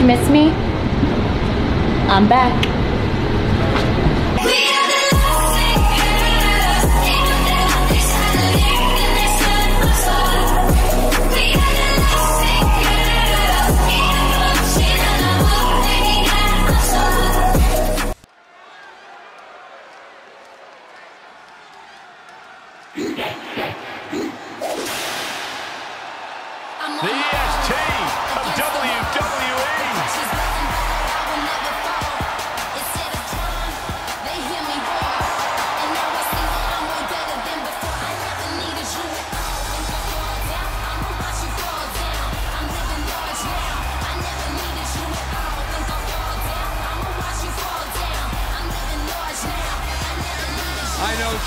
you miss me? I'm back.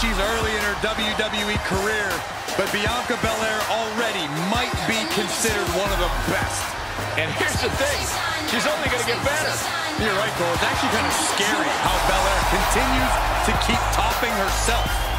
She's early in her WWE career, but Bianca Belair already might be considered one of the best. And here's the thing, she's only going to get better. You're right, Cole. It's actually kind of scary how Belair continues to keep topping herself.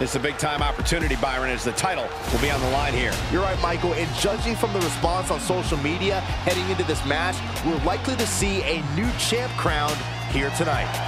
It's a big time opportunity, Byron, as the title will be on the line here. You're right, Michael. And judging from the response on social media heading into this match, we're likely to see a new champ crowned here tonight.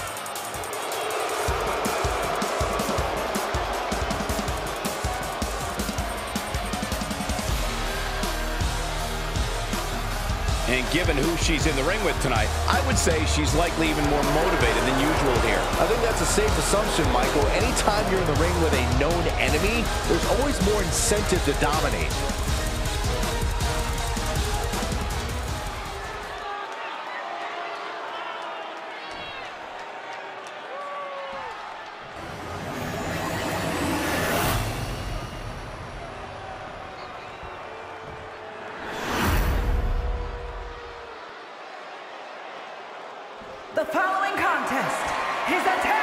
And given who she's in the ring with tonight, I would say she's likely even more motivated than usual here. I think that's a safe assumption, Michael. Anytime you're in the ring with a known enemy, there's always more incentive to dominate. sewing contest. Is a 10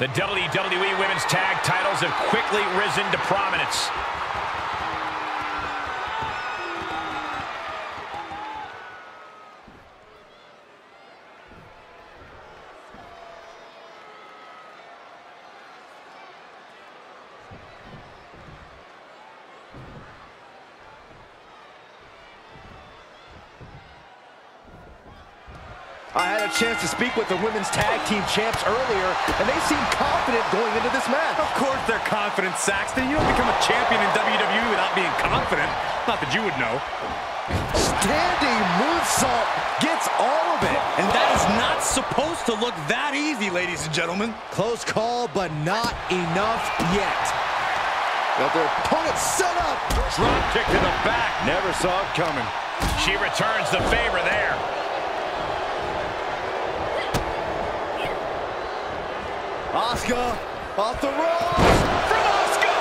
The WWE Women's Tag titles have quickly risen to prominence. Chance to speak with the women's tag team champs earlier, and they seem confident going into this match. Of course they're confident, Saxton. You don't become a champion in WWE without being confident. Not that you would know. Standing moonsault gets all of it. And that is not supposed to look that easy, ladies and gentlemen. Close call, but not enough yet. Got their opponent set up. Drop kick to the back. Never saw it coming. She returns the favor there. Asuka off the ropes. From Asuka.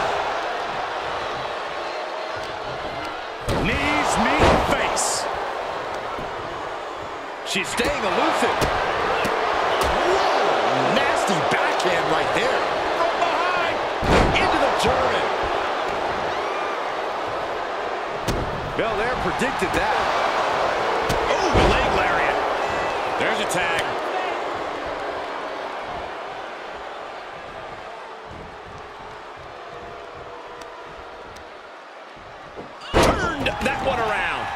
Knees meet face. She's staying elusive. Nasty backhand right there. From behind, into the German. Belair predicted that. Ooh, leg lariat. There's a tag. Turned that one around.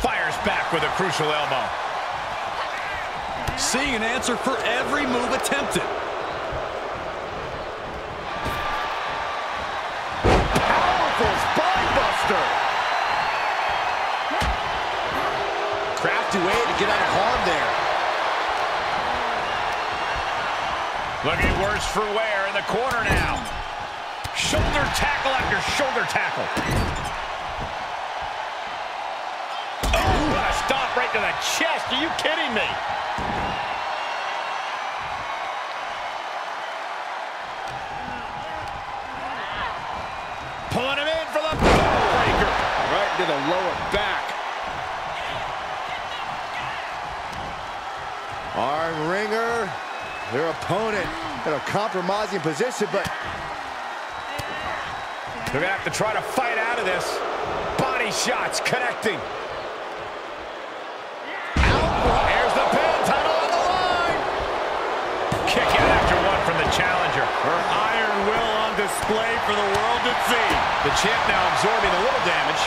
Fires back with a elbow. Seeing an answer for every move attempted. Powerful spine buster. Crafty way to get out of harm there. Looking worse for wear in the corner now. Shoulder tackle after shoulder tackle. To the chest. Are you kidding me? Pulling him in for the breaker. Right to the lower back. Arm wringer. Their opponent in a compromising position, but They're going to have to try to fight out of this. Body shots connecting. Display for the world to see. The champ now absorbing a little damage.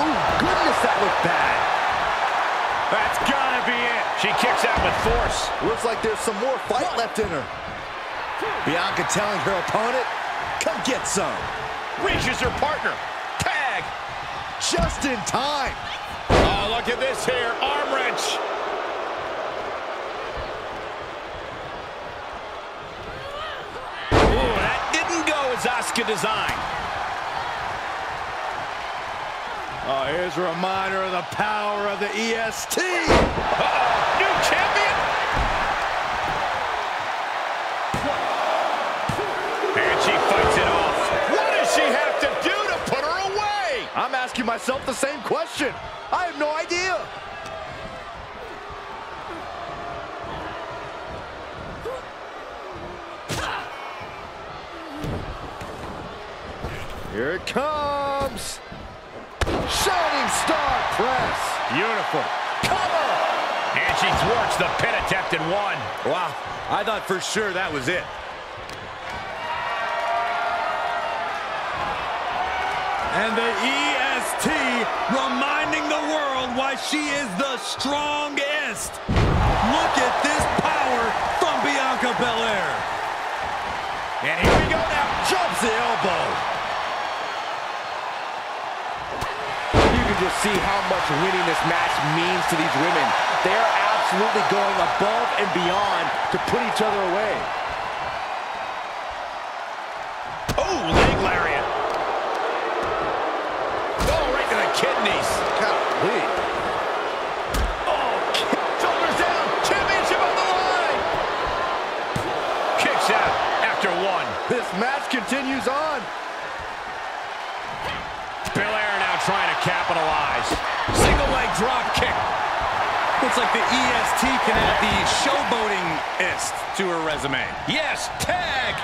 ooh, goodness, that looked bad. That's gotta be it. She kicks out with force. Looks like there's some more fight left in her. Bianca telling her opponent, come get some. Reaches her partner. Tag. Just in time. Oh, look at this here. Arm wrench. Ooh, that didn't go Asuka designed. Oh, here's a reminder of the power of the EST. Uh-oh, new champion. And she fights it off. What does she have to do to put her away? I'm asking myself the same question. I have no idea. Here it comes. Shining Star Press. Beautiful. Cover. And she thwarts the pin attempt in one. Wow, I thought for sure that was it. And the EST reminding the world why she is the strongest. Look at this power from Bianca Belair. And here we go now. Jumps the elbow. You can just see how much winning this match means to these women. They are absolutely going above and beyond to put each other away. Oh, leg lariat. Oh, right to the kidneys. Golly. The EST can add the showboating-ist to her resume. Yes, tag.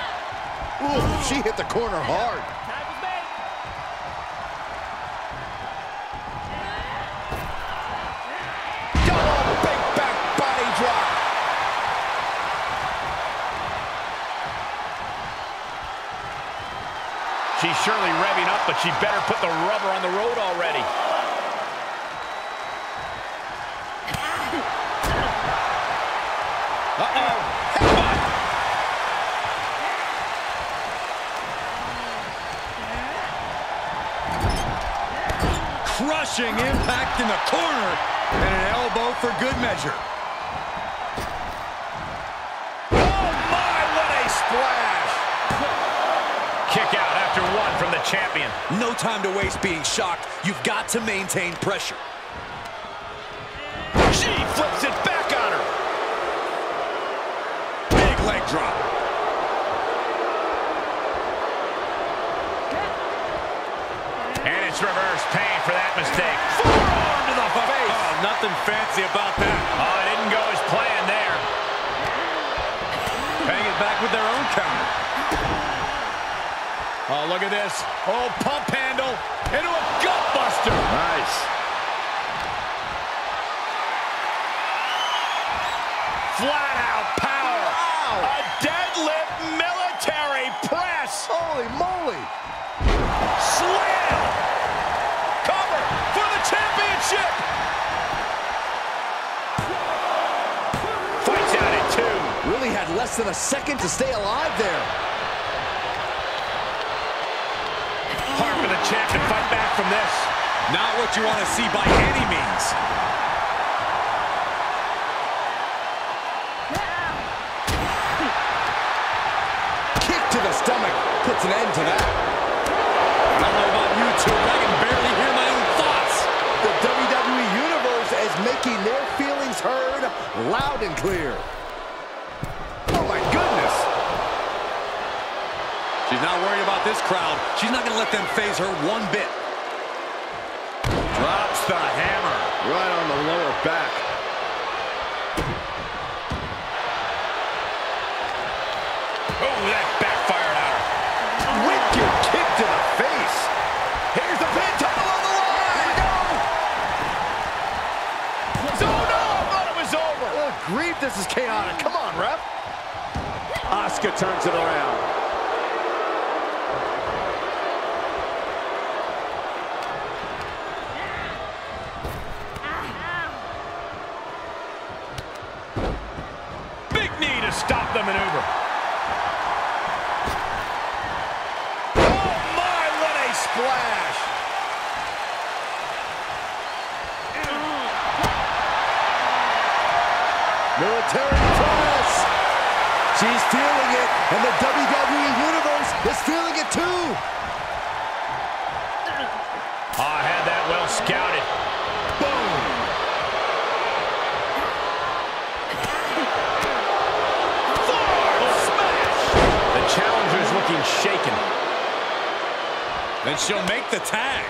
Ooh, she hit the corner hard. Double big back body drop. She's surely revving up, but she better put the rubber on the road already. Uh-oh. Headbutt. Crushing impact in the corner. And an elbow for good measure. Oh, my, what a splash! Kick out after one from the champion. No time to waste being shocked. You've got to maintain pressure. She flips it back on her. Big leg drop. And it's reverse pain for that mistake. Forearm to the oh, face. Oh, nothing fancy about that. Oh, it didn't go as planned there. Paying it back with their own counter. Oh, look at this. Oh, pump handle into a gut buster. Nice. Really had less than a second to stay alive there. Hard for the champ to fight back from this. Not what you want to see by any means. Kick to the stomach puts an end to that. I don't know about you two, but I can barely hear my own thoughts. The WWE Universe is making their feelings heard loud and clear. Oh my goodness! She's not worried about this crowd. She's not going to let them phase her one bit. Drops the hammer. Right on the lower back. Oh, that backfired out. her. Wicked kick to the face. Here's the pin title on the line. Oh, no, I thought it was over. Good grief, this is chaotic. Come on, ref. Asuka turns it around. What a splash. Military press. She's feeling it, and the WWE Universe is feeling it too. Oh, I had that well scouted. Boom. Forward smash. The challenger's looking shaken. Then she'll make the tag.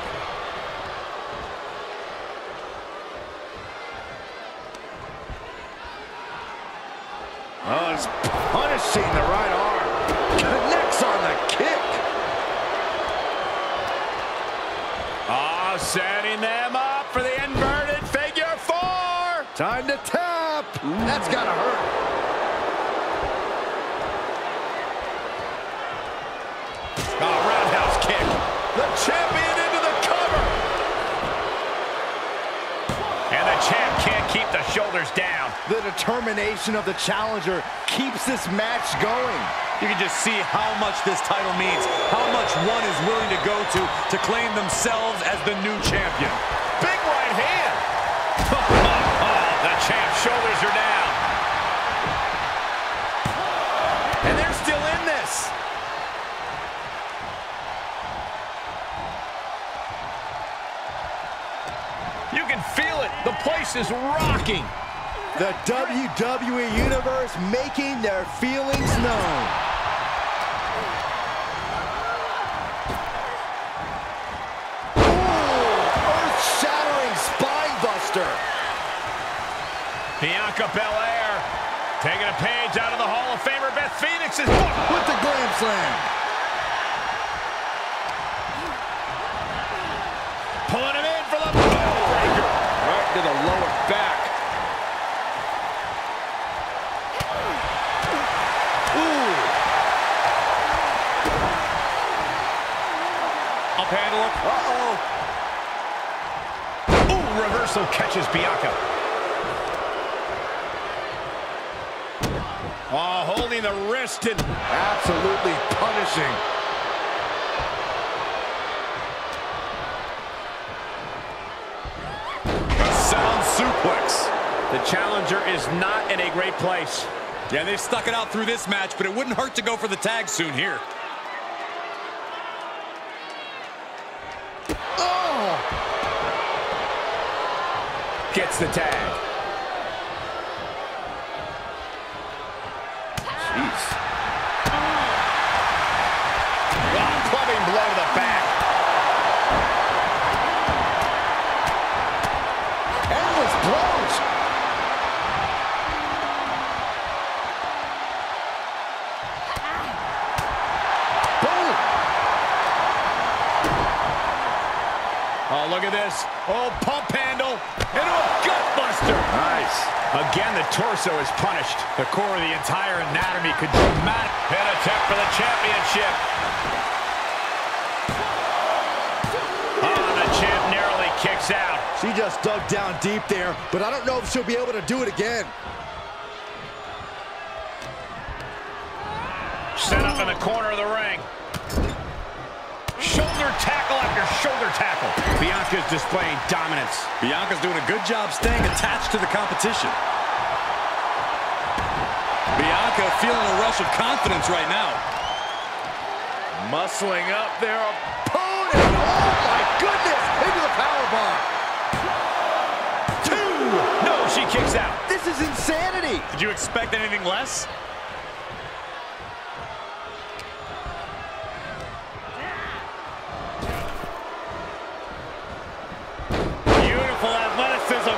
Oh, it's punishing the right arm. Connects on the kick. Oh, setting them up for the inverted figure four. Time to tap. That's gotta hurt. Keep the shoulders down. The determination of the challenger keeps this match going. You can just see how much this title means, how much one is willing to go to to claim themselves as the new champion. Big right hand. Place is rocking. The WWE Universe making their feelings known. Earth-shattering spine buster. Bianca Belair taking a page out of the Hall of Famer Beth Phoenix's book. With the glam slam. Pulling him in for the breaker. Right to the lower back. Ooh. Up handle him. Uh-oh. Ooh, catches Bianca. Oh, holding the wrist and Absolutely punishing. A sound suplex. The challenger is not in a great place. Yeah, they've stuck it out through this match, but it wouldn't hurt to go for the tag soon here. Gets the tag. Jeez. Wow, clubbing blow to the back. Endless blows. Boom. Oh, look at this. Oh, pump handle into a gutbuster. Nice. Again, the torso is punished. The core of the entire anatomy could dramatic. Pin attempt for the championship. Oh, the champ narrowly kicks out. She just dug down deep there, but I don't know if she'll be able to do it again. Set up in the corner of the ring. Shoulder tackle after shoulder tackle. Bianca's displaying dominance. Bianca's doing a good job staying attached to the competition. Bianca feeling a rush of confidence right now. Muscling up their opponent. Oh, my goodness. Into the powerbomb. Two. No, she kicks out. This is insanity. Did you expect anything less? Beautiful athleticism.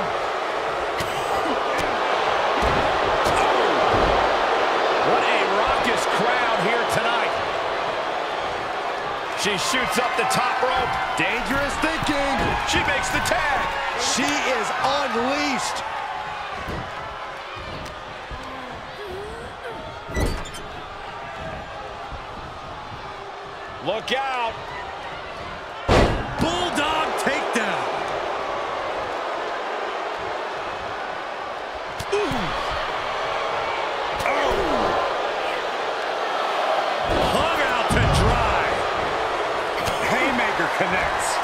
What a raucous crowd here tonight. She shoots up the top rope. Dangerous thinking. She makes the tag. She is unleashed. Look out. Bulldog takedown. Hung connects.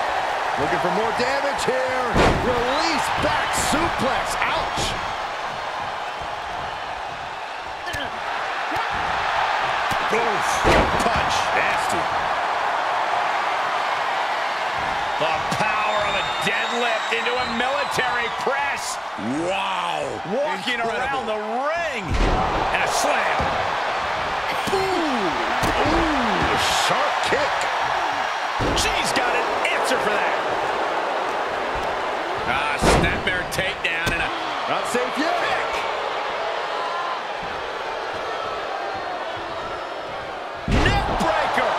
Looking for more damage here. Release back suplex. Ouch. Oof. Punch. Nasty. The power of a deadlift into a military press. Wow. Walking around the ring. And a slam. Ooh, sharp kick. She's got an answer for that. Ah, snapmare takedown and a Not safe yet. kick. Neck breaker.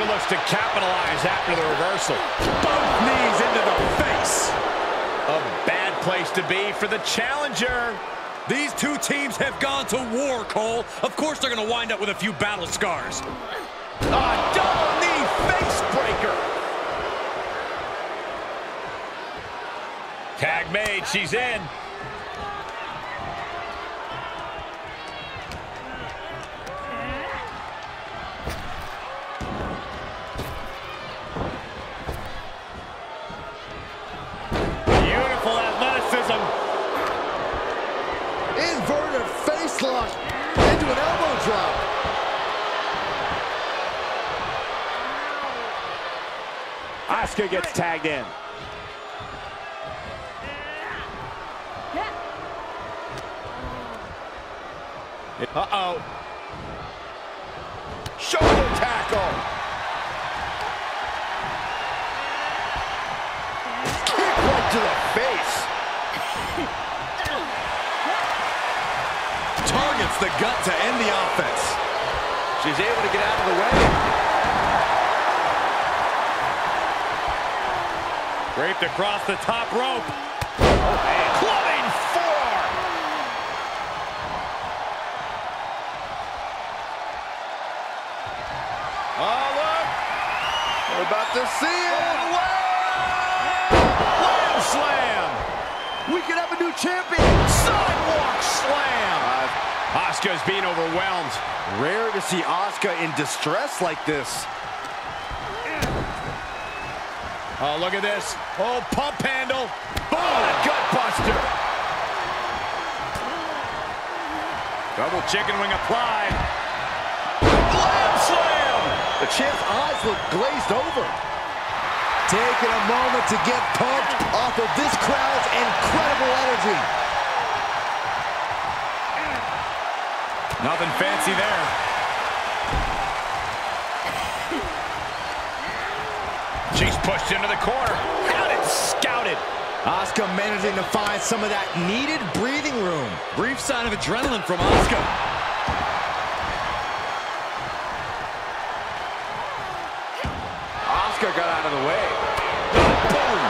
Looks to capitalize after the reversal. Both knees into the face. A bad place to be for the challenger. These two teams have gone to war, Cole. Of course they're going to wind up with a few battle scars. A double knee face breaker. Tag made, she's in. Asuka gets tagged in. Uh-oh. Shoulder tackle. Kick right to the face. Targets the gut to end the offense. She's able to get out of the way. Draped across the top rope. Oh, man. Clubbing forearm. Oh, look. We're about to see it. Glam slam. We could have a new champion. Sidewalk slam. Uh, Asuka's being overwhelmed. Rare to see Asuka in distress like this. Oh, look at this. Oh, pump handle. Boom, gut buster. Double chicken wing applied. Glam slam. The champ's eyes look glazed over. Taking a moment to get pumped off of this crowd's incredible energy. Nothing fancy there. Pushed into the corner. Had it scouted. Asuka managing to find some of that needed breathing room. Brief sign of adrenaline from Asuka. Asuka got out of the way. Boom!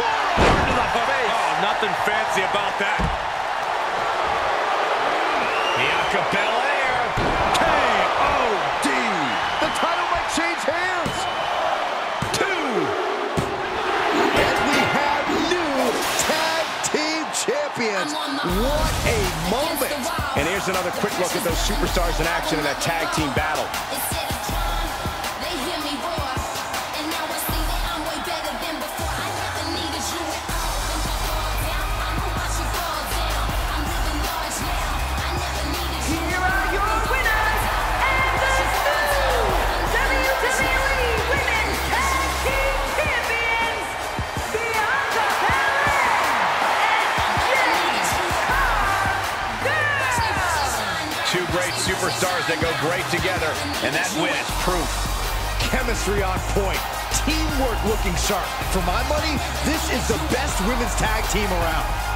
Forearm to the face. Oh, nothing fancy about that. Bianca Belair. K.O.D. The title might change hands. Two. And we have new tag team champions. What a moment. And here's another quick look at those superstars in action in that tag team battle. Great together, and that win is proof. Chemistry on point. Teamwork looking sharp. For my money, this is the best women's tag team around.